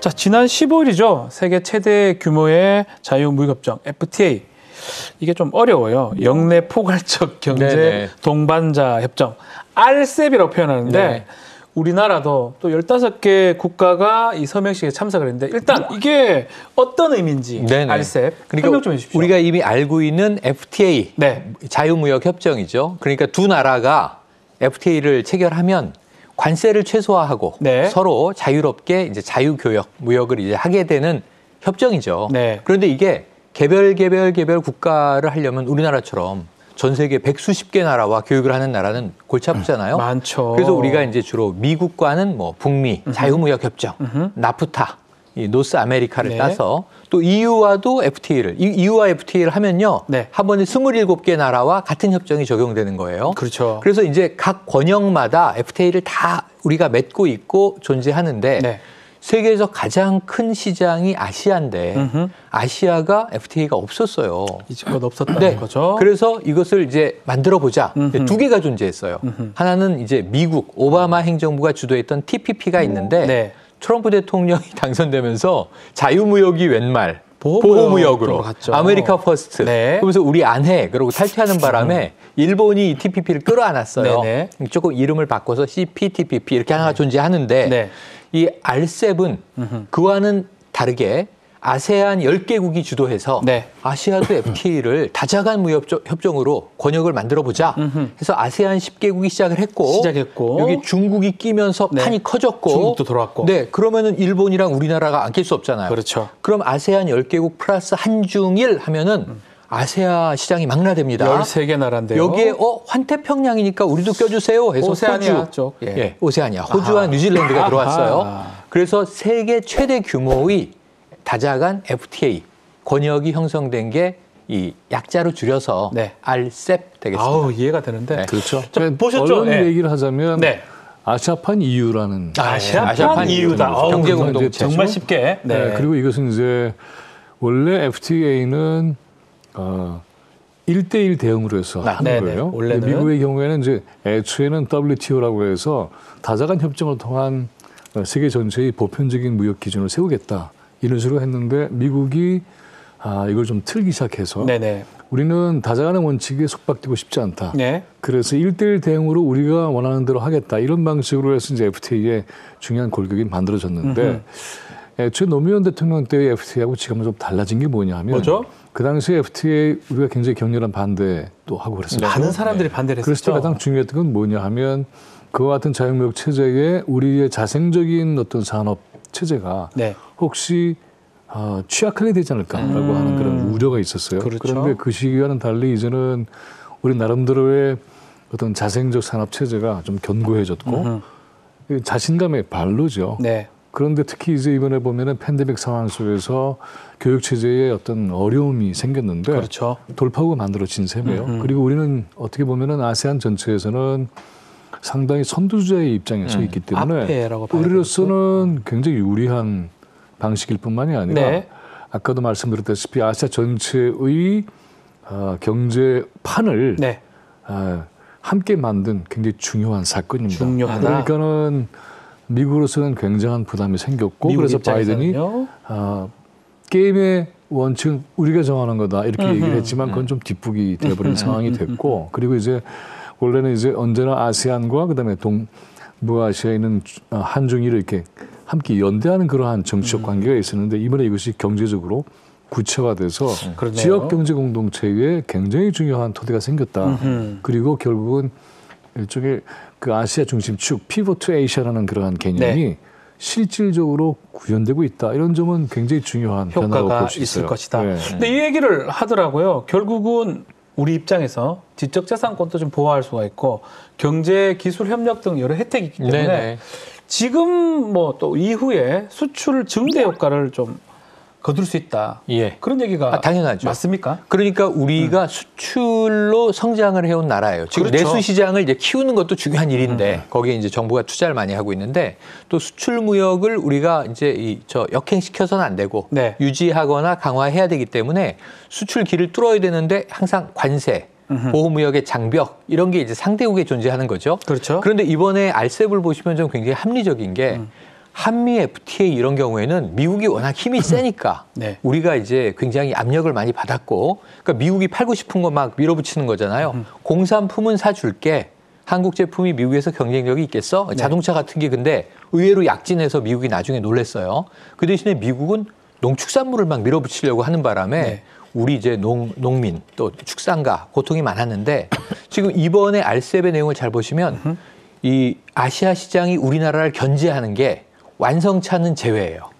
자, 지난 15일이죠. 세계 최대 규모의 자유무역협정 FTA. 이게 좀 어려워요. 영내 포괄적 경제 네네. 동반자 협정. RCEP이라고 표현하는데 네. 우리나라도 또 15개 국가가 이 서명식에 참석을 했는데 일단 이게 어떤 의미인지 네네. RCEP 그러니까 설명 좀 해주십시오. 우리가 이미 알고 있는 FTA 네. 자유무역 협정이죠. 그러니까 두 나라가 FTA를 체결하면 관세를 최소화하고 네. 서로 자유롭게 이제 자유 교역 무역을 이제 하게 되는 협정이죠. 네. 그런데 이게 개별 개별 개별 국가를 하려면 우리나라처럼 전 세계 백수십 개 나라와 교육을 하는 나라는 골치 아프잖아요. 많죠. 그래서 우리가 이제 주로 미국과는 뭐 북미 자유무역 협정, 나프타, 이 노스 아메리카를 네. 따서 또 EU와도 FTA를 EU와 FTA를 하면요. 네. 한 번에 27개 나라와 같은 협정이 적용되는 거예요. 그렇죠. 그래서 이제 각 권역마다 FTA를 다 우리가 맺고 있고 존재하는데 네. 세계에서 가장 큰 시장이 아시아인데 음흠. 아시아가 FTA가 없었어요. 이집껏 없었다는 네. 거죠. 그래서 이것을 이제 만들어 보자. 음흠. 두 개가 존재했어요. 하나는 이제 미국 오바마 행정부가 주도했던 TPP가 있는데 네. 트럼프 대통령이 당선되면서 자유무역이 웬말 보호무역으로. America First. 네. 그러면서 우리 안 해. 그러고 탈퇴하는 바람에 일본이 이 TPP를 끌어안았어요. 네네. 조금 이름을 바꿔서 CPTPP 이렇게 하나가 존재하는데 네. 이 RCEP은 그와는 다르게 아세안 10개국이 주도해서 네. 아시아도 FTA를 다자간 무역 협정으로 권역을 만들어 보자 해서 아세안 10개국이 시작을 했고 시작했고. 여기 중국이 끼면서 네. 판이 커졌고 중국도 들어왔고. 네, 그러면은 일본이랑 우리나라가 안 낄 수 없잖아요. 그렇죠. 그럼 아세안 10개국 플러스 한중일 하면은 아세아 시장이 망라됩니다. 13개 나라인데요. 여기에 어 환태평양이니까 우리도 껴주세요 해서 오세아니아 호주, 쪽. 예. 예, 오세아니아, 호주와 아하. 뉴질랜드가 아하. 들어왔어요. 그래서 세계 최대 규모의 다자간 FTA 권역이 형성된 게 이 약자로 줄여서 네. RCEP 되겠습니다. 아우 이해가 되는데. 네. 그렇죠. 자, 보셨죠? 언론 네. 얘기를 하자면 네. 아시아판 EU라는 아시아판, 아시아판 이유다. 이유. 아우, 경제 공동체. 정말 쉽게. 네. 네, 그리고 이것은 이제 원래 FTA는 어, 1대1 대응으로 해서 아, 하는 네네. 거예요. 원래는. 미국의 경우에는 이제 애초에는 WTO라고 해서 다자간 협정을 통한 어, 세계 전체의 보편적인 무역 기준을 세우겠다 이런 식으로 했는데 미국이 아, 이걸 좀 틀기 시작해서 네네. 우리는 다자간의 원칙에 속박되고 싶지 않다. 네. 그래서 일대일 대응으로 우리가 원하는 대로 하겠다. 이런 방식으로 해서 이제 FTA의 중요한 골격이 만들어졌는데 애초에 노무현 대통령 때의 FTA하고 지금은 좀 달라진 게 뭐냐 하면 뭐죠? 그 당시에 FTA 우리가 굉장히 격렬한 반대도 하고 그랬어요. 많은 사람들이 반대를 그랬을 때 했었죠. 가장 중요했던 건 뭐냐 하면 그와 같은 자유무역 체제에 우리의 자생적인 어떤 산업 체제가 네. 혹시 아, 취약하게 되지 않을까라고 하는 그런 우려가 있었어요. 음. 그렇죠. 런데그 시기와는 달리 이제는 우리 나름대로의 어떤 자생적 산업 체제가 좀 견고해졌고 이 자신감의 발로죠. 네. 그런데 특히 이제 이번에 보면은 팬데믹 상황 속에서 교육 체제에 어떤 어려움이 생겼는데 그렇죠. 돌파구가 만들어진 셈이에요. 그리고 우리는 어떻게 보면은 아세안 전체에서는 상당히 선두주자의 입장에 서 있기 때문에 음. 우리로서는 굉장히 유리한 방식일 뿐만이 아니라 네. 아까도 말씀드렸다시피 아시아 전체의 어, 경제 판을 네. 아, 함께 만든 굉장히 중요한 사건입니다. 중요하다. 그러니까는 미국으로서는 굉장한 부담이 생겼고 미국 그래서 바이든이 입장에서는요? 아, 게임의 원칙은 우리가 정하는 거다 이렇게 얘기를 했지만 그건 좀 뒷북이 되어버린 상황이 됐고 그리고 이제 원래는 이제 언제나 아세안과 그다음에 동북아시아에 있는 주- 아, 한중일을 이렇게 함께 연대하는 그러한 정치적 관계가 있었는데 이번에 이것이 경제적으로 구체화돼서 그러네요. 지역 경제 공동체에 굉장히 중요한 토대가 생겼다. 음흠. 그리고 결국은 일종의 그 아시아 중심축 피보트 에이시아라는 그러한 개념이 네. 실질적으로 구현되고 있다. 이런 점은 굉장히 중요한 효과가 볼수 있을 있어요. 것이다. 네. 근데 이 얘기를 하더라고요. 결국은 우리 입장에서 지적 재산권도 좀 보호할 수가 있고 경제 기술 협력 등 여러 혜택이 있기 때문에 네네. 지금 뭐 또 이후에 수출 증대 효과를 좀 거둘 수 있다. 예. 그런 얘기가 아, 당연하죠. 맞습니까? 그러니까 우리가 수출로 성장을 해온 나라예요. 지금 음. 그렇죠. 음, 내수 시장을 이제 키우는 것도 중요한 일인데 거기에 이제 정부가 투자를 많이 하고 있는데 또 수출 무역을 우리가 이제 이 저 역행시켜서는 안 되고 네. 유지하거나 강화해야 되기 때문에 수출 길을 뚫어야 되는데 항상 관세, 보호무역의 장벽 이런 게 이제 상대국에 존재하는 거죠. 그렇죠. 그런데 이번에 알셉을 보시면 좀 굉장히 합리적인 게 한미 FTA 이런 경우에는 미국이 워낙 힘이 세니까 네. 우리가 이제 굉장히 압력을 많이 받았고 그러니까 미국이 팔고 싶은 거 막 밀어붙이는 거잖아요. 공산품은 사줄게. 한국 제품이 미국에서 경쟁력이 있겠어? 네. 자동차 같은 게 근데 의외로 약진해서 미국이 나중에 놀랬어요. 그 대신에 미국은 농축산물을 막 밀어붙이려고 하는 바람에 네. 우리 이제 농, 농민 또 축산가 고통이 많았는데 지금 이번에 알셉의 내용을 잘 보시면 이 아시아 시장이 우리나라를 견제하는 게 완성차는 제외예요.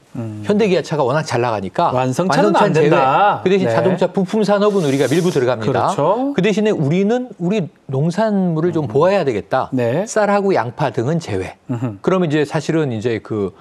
현대기아차가 워낙 잘 나가니까 음. 완성차는 안 된다. 제외. 그 대신 네. 자동차 부품 산업은 우리가 밀고 들어갑니다. 그렇죠. 그 대신에 우리는 우리 농산물을 좀 보호해야 되겠다. 네. 쌀하고 양파 등은 제외. 음흠. 그러면 이제 사실은 이제 그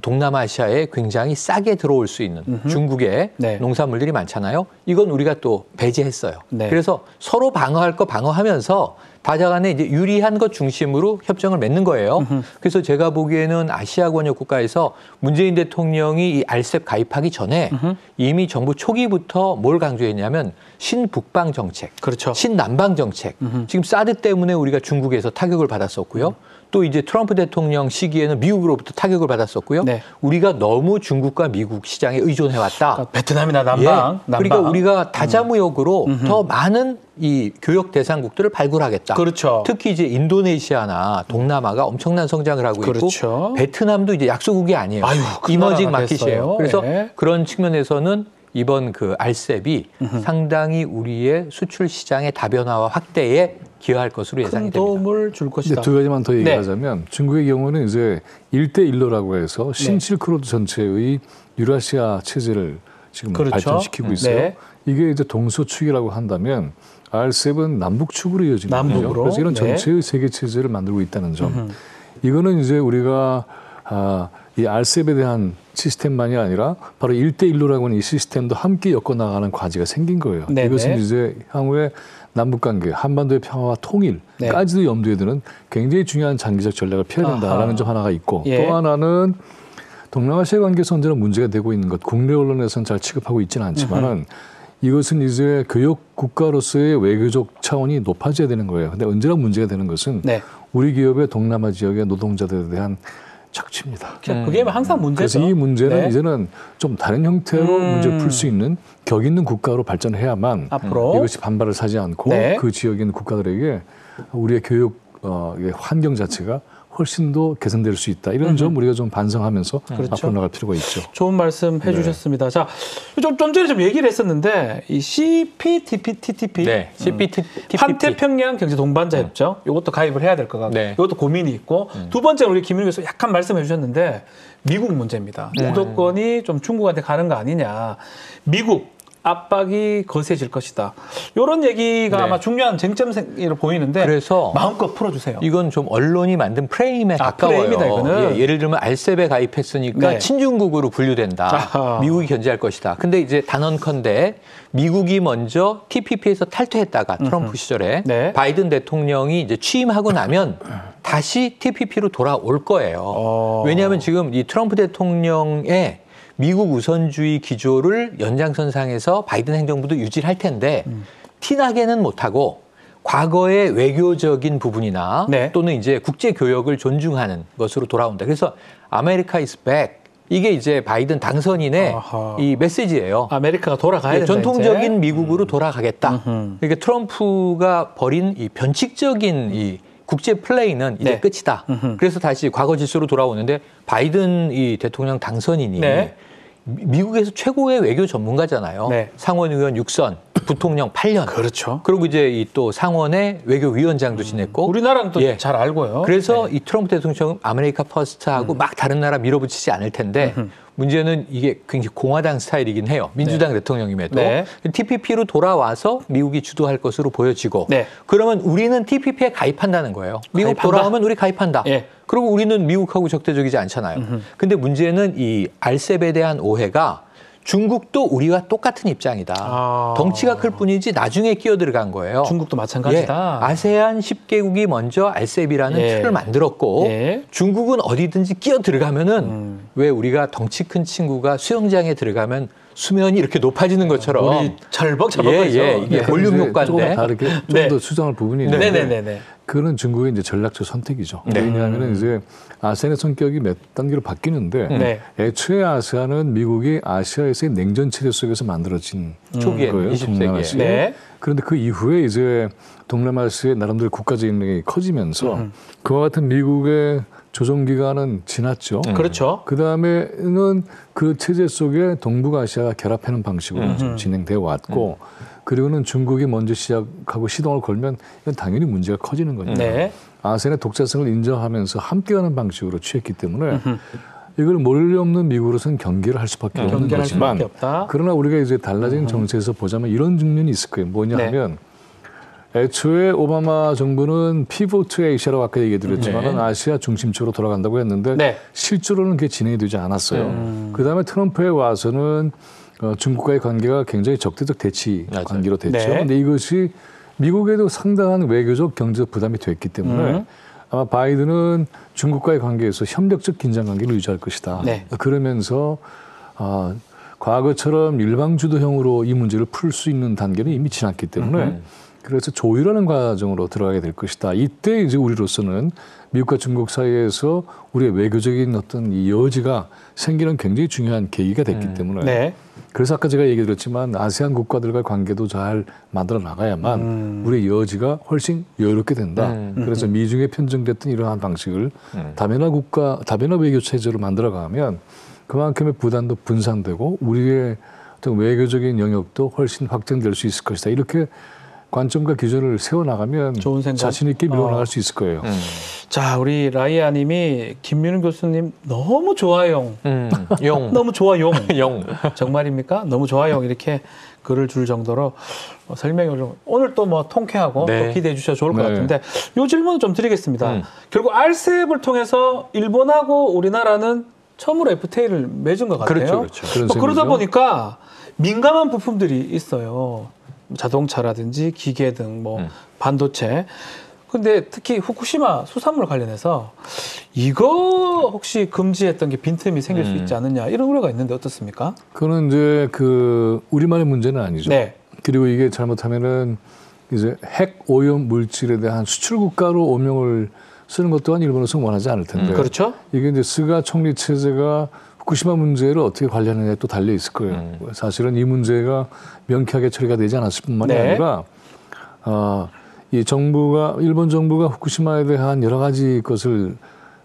동남아시아에 굉장히 싸게 들어올 수 있는 중국의 네. 농산물들이 많잖아요. 이건 우리가 또 배제했어요. 네. 그래서 서로 방어할 거 방어하면서 다자간에 이제 유리한 것 중심으로 협정을 맺는 거예요. 그래서 제가 보기에는 아시아 권역 국가에서 문재인 대통령이 이 알셉 가입하기 전에 이미 정부 초기부터 뭘 강조했냐면 신북방 정책, 그렇죠. 신남방 정책. 지금 사드 때문에 우리가 중국에서 타격을 받았었고요. 또 이제 트럼프 대통령 시기에는 미국으로부터 타격을 받았었고요. 네. 우리가 너무 중국과 미국 시장에 의존해 왔다. 그러니까 베트남이나 남방, 예. 남방. 음. 그러니까 우리가 다자무역으로 더 많은 이 교역 대상국들을 발굴하겠다. 그렇죠. 특히 이제 인도네시아나 동남아가 엄청난 성장을 하고 그렇죠. 있고 베트남도 이제 약소국이 아니에요. 아유, 큰 이머징 마켓이에요. 그래서 예. 그런 측면에서는 이번 그 알셉이 상당히 우리의 수출 시장의 다변화와 확대에 기여할 것으로 큰 예상이 됩니다. 도움을 줄 것이다. 두 가지만 더 네. 얘기하자면 중국의 경우는 이제 일대일로라고 해서 신실크로드 전체의 유라시아 체제를 지금 그렇죠. 발전시키고 있어요. 네. 이게 이제 동서축이라고 한다면 R7은 남북축으로 거죠. 남북으로? 그래서 이런 네. 전체의 세계 체제를 만들고 있다는 점. 이거는 이제 우리가 아, 이 RCEP에 대한 시스템만이 아니라 바로 일대일로라고 하는 이 시스템도 함께 엮어 나가는 과제가 생긴 거예요. 네네. 이것은 이제 향후에 남북 관계, 한반도의 평화와 통일까지도 염두에 두는 굉장히 중요한 장기적 전략을 펴야 된다라는 네. 점 하나가 있고 예. 또 하나는 동남아시아 관계에서 언제나 문제가 되고 있는 것, 국내 언론에서는 잘 취급하고 있지는 않지만은 이것은 이제 교역 국가로서의 외교적 차원이 높아져야 되는 거예요. 근데 언제나 문제가 되는 것은 네. 우리 기업의 동남아 지역의 노동자들에 대한 착취입니다. 그게 항상 문제죠. 그래서 이 문제는 네. 이제는 좀 다른 형태로 음. 문제를 풀수 있는 격 있는 국가로 발전해야만 앞으로 이것이 반발을 사지 않고 네. 그 있는 국가들에게 우리의 교육 어, 환경 자체가 훨씬 더 개선될 수 있다. 이런 점 우리가 좀 반성하면서 그렇죠. 앞으로 나갈 필요가 있죠. 좋은 말씀 네. 해주셨습니다. 자, 좀, 좀 전에 좀 얘기를 했었는데 이 CPTPP 네, CPTPP. 환태평양 경제 동반자 협정 이것도 가입을 해야 될 것 같고 네. 이것도 고민이 있고 두 번째는 우리 김민우 교수 약간 말씀해 주셨는데 미국 문제입니다. 네. 주도권이 좀 중국한테 가는 거 아니냐. 미국 압박이 거세질 것이다. 이런 얘기가 네. 아마 중요한 쟁점으로 보이는데 그래서 마음껏 풀어주세요. 이건 좀 언론이 만든 프레임에 아, 가까워요. 프레임이다. 예, 를 들면 알셉에 가입했으니까 네. 친중국으로 분류된다. 아하. 미국이 견제할 것이다. 근데 이제 단언컨대 미국이 먼저 TPP에서 탈퇴했다가 트럼프 시절에 네. 바이든 대통령이 이제 취임하고 나면 다시 TPP로 돌아올 거예요. 어. 왜냐하면 지금 이 트럼프 대통령의 미국 우선주의 기조를 연장선상에서 바이든 행정부도 유지를 할 텐데 음. 티나게는 못하고 과거의 외교적인 부분이나 네. 또는 이제 국제 교역을 존중하는 것으로 돌아온다. 그래서 America is back 이게 이제 바이든 당선인의 아하. 이 메시지예요. 아메리카가 돌아가야 예, 된다. 전통적인 이제. 미국으로 돌아가겠다. 음흠. 그러니까 트럼프가 벌인 이 변칙적인 이 국제 플레이는 이제 네. 끝이다. 음흠. 그래서 다시 과거 질서로 돌아오는데 바이든 이 대통령 당선인이 네. 미- 미국에서 최고의 외교 전문가잖아요. 네. 상원 의원 6선, 부통령 8년. 그렇죠. 그리고 이제 이 또 상원의 외교위원장도 지냈고 우리나라는 또 예. 잘 알고요. 그래서 네. 이 트럼프 대통령 America First하고 막 다른 나라 밀어붙이지 않을 텐데 문제는 이게 굉장히 공화당 스타일이긴 해요. 민주당 대통령임에도 네. TPP로 돌아와서 미국이 주도할 것으로 보여지고 네. 그러면 우리는 TPP에 가입한다는 거예요. 미국 가입한다? 돌아오면 우리 가입한다. 예. 그리고 우리는 미국하고 적대적이지 않잖아요. 근데 문제는 이 RCEP에 대한 오해가 중국도 우리와 똑같은 입장이다. 아. 덩치가 클 뿐이지 나중에 끼어 들어간 거예요. 중국도 마찬가지다. 예, 아세안 10개국이 먼저 알셉이라는 예. 틀을 만들었고 예. 중국은 어디든지 끼어 들어가면은 음. 왜 우리가 덩치 큰 친구가 수영장에 들어가면 수면이 이렇게 높아지는 것처럼 우리 철벅 예. 예, 이게 네. 볼륨 효과인데. 조금 다르게 좀 네. 더 수정할 부분이 있는데 네네네네. 그거는 중국의 이제 전략적 선택이죠. 네. 왜냐하면 이제 아세안의 성격이 몇 단계로 바뀌는데 네. 애초에 아세안은 미국이 아시아에서의 냉전 체제 속에서 만들어진 초기에 거예요. 20세기에. 동남아시아. 네. 그런데 그 이후에 이제 동남아시아의 나름대로 국가적 인력이 커지면서 음. 그와 같은 미국의 조정 기간은 지났죠. 음. 그렇죠. 그 다음에는 그 체제 속에 동북아시아가 결합하는 방식으로 좀 진행되어 왔고, 그리고는 중국이 먼저 시작하고 시동을 걸면 이건 당연히 문제가 커지는 거죠. 네. 아세안의 독자성을 인정하면서 함께하는 방식으로 취했기 때문에 이걸 몰래 없는 미국으로서는 경계를 할 수밖에 없는 거지만 수밖에 없다. 그러나 우리가 이제 달라진 정세에서 보자면 이런 측면이 있을 거예요. 뭐냐 네. 하면 애초에 오바마 정부는 피보트 에이시아라고 아까 얘기 드렸지만 아시아 중심적으로 돌아간다고 했는데 네. 실제로는 그게 진행이 되지 않았어요. 그다음에 트럼프에 와서는 어, 중국과의 관계가 굉장히 적대적 대치 맞아요. 관계로 됐죠. 네. 근데 이것이 미국에도 상당한 외교적 경제적 부담이 됐기 때문에 음. 아마 바이든은 중국과의 관계에서 협력적 긴장 관계를 유지할 것이다. 네. 그러면서 아, 과거처럼 일방주도형으로 이 문제를 풀 수 있는 단계는 이미 지났기 때문에 그래서 조율하는 과정으로 들어가게 될 것이다. 이때 이제 우리로서는 미국과 중국 사이에서 우리의 외교적인 어떤 이 여지가 생기는 굉장히 중요한 계기가 됐기 때문에 네. 그래서 아까 제가 얘기 드렸지만 아세안 국가들과의 관계도 잘 만들어 나가야만 음. 우리의 여지가 훨씬 여유롭게 된다. 음. 그래서 미중에 편정됐던 이러한 방식을 음. 다변화 국가, 다변화 외교 체제로 만들어 가면 그만큼의 부담도 분산되고 우리의 어떤 외교적인 영역도 훨씬 확장될 수 있을 것이다. 이렇게 관점과 기준을 세워 나가면 좋은 생각. 자신 있게 밀어 어. 나갈 수 있을 거예요. 음. 자, 우리 라이아님이 김민우 교수님 너무 좋아요. 음. 용. 너무 좋아요. 용. 정말입니까? 너무 좋아요. 이렇게 글을 줄 정도로 어, 설명을 좀 오늘 또 뭐 통쾌하고 네. 또 기대해 주셔도 좋을 것 네. 같은데 요 질문 좀 드리겠습니다. 음. 결국 RCEP을 통해서 일본하고 우리나라는 처음으로 FTA를 맺은 것 같아요. 그렇죠, 그렇죠. 뭐 그러다. 보니까 민감한 부품들이 있어요. 자동차라든지 기계 등뭐 음. 반도체. 근데 특히 후쿠시마 수산물 관련해서 이거 혹시 금지했던 게 빈틈이 생길 수 음. 있지 않느냐 이런 우려가 있는데 어떻습니까? 그거는 이제 그 우리만의 문제는 아니죠. 네. 그리고 이게 잘못하면은 이제 핵 오염 물질에 대한 수출 국가로 오명을 쓰는 것 또한 일본으로서 원하지 않을 텐데. 그렇죠? 이게 이제 스가 총리 체제가 후쿠시마 문제를 어떻게 관리하느냐에 또 달려 있을 거예요. 음. 사실은 이 문제가 명쾌하게 처리가 되지 않았을 뿐만이 네. 아니라 아, 이 정부가 일본 정부가 후쿠시마에 대한 여러 가지 것을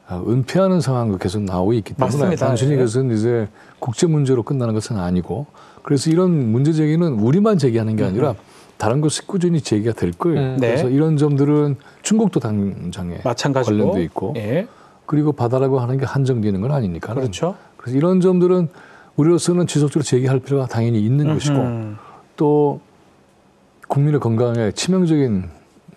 아, 은폐하는 상황도 계속 나오고 있기 때문에 맞습니다. 단순히 예. 그것은 이제 국제 문제로 끝나는 것은 아니고 그래서 이런 문제 제기는 우리만 제기하는 게 아니라 다른 곳이 꾸준히 제기가 될 거예요. 음. 네. 그래서 이런 점들은 중국도 당장에 마찬가지로 관련돼 있고 예. 그리고 바다라고 하는 게 한정되는 건 아니니까. 그렇죠. 그래서 이런 점들은 우리로서는 지속적으로 제기할 필요가 당연히 있는 것이고 음. 또 국민의 건강에 치명적인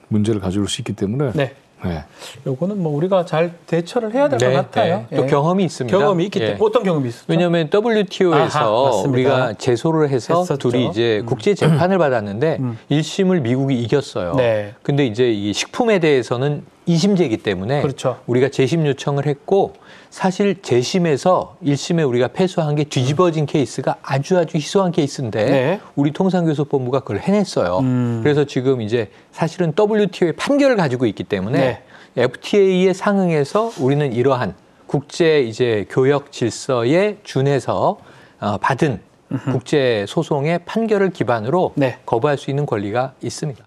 문제를 가져올 수 있기 때문에 네. 네. 요거는 뭐 우리가 잘 대처를 해야 될것 같아요. 네. 또 예. 경험이 있습니다. 경험이 있기 예. 때문에 어떤 경험이 있었죠? 왜냐하면 WTO에서 아하. 우리가 제소를 해서 했었죠. 둘이 이제 국제 재판을 받았는데 음. 일 1심을 미국이 이겼어요. 네. 근데 이제 이 식품에 대해서는 2심제이기 때문에 그렇죠. 우리가 재심 요청을 했고 사실 재심에서 1심에 우리가 패소한 게 뒤집어진 케이스가 아주 아주 희소한 케이스인데 네. 우리 통상교섭본부가 그걸 해냈어요. 음. 그래서 지금 이제 사실은 WTO의 판결을 가지고 있기 때문에 네. FTA에 상응해서 우리는 이러한 국제 이제 교역 질서에 준해서 어, 받은 국제 소송의 판결을 기반으로 네. 거부할 수 있는 권리가 있습니다.